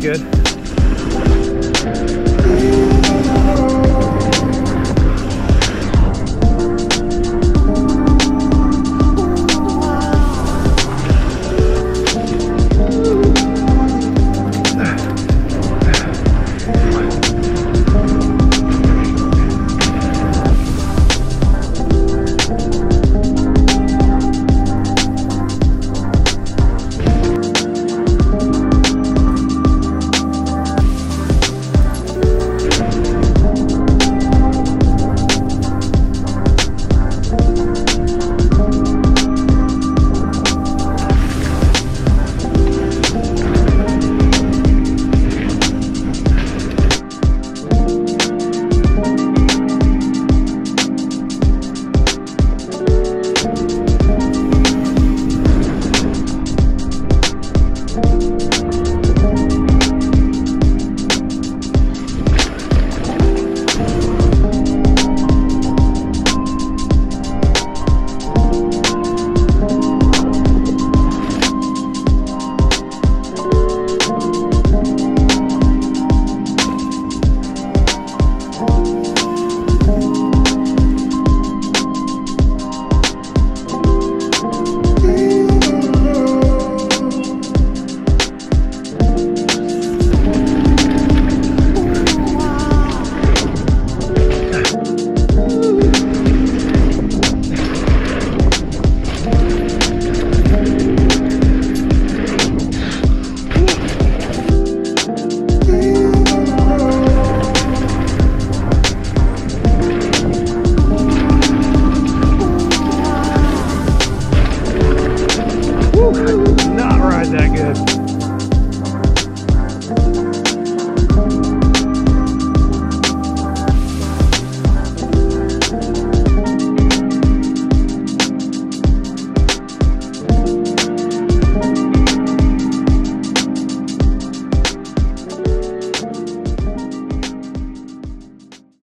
feels good.